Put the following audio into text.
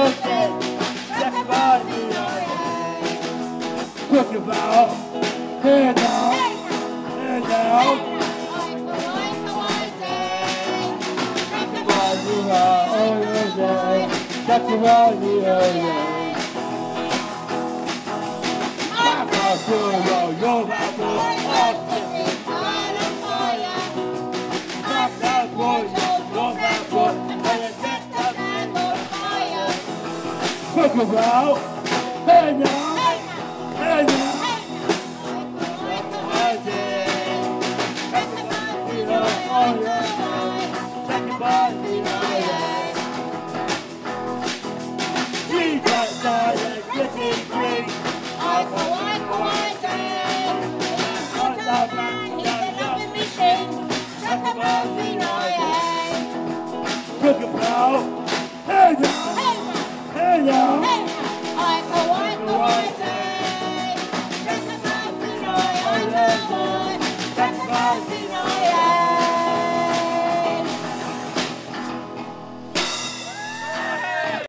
Dorisville, Kill your Kingston. shit. Tractor about Sinai. Talk about, hey now, Hey now. hey now. Talk about you, yeah. Papa, cool, yo, yo, papa, Papa, cool, yo, Talk about, hey now, hey now. Oh yeah. I getting free. Talk about, hey now, Hey, you I I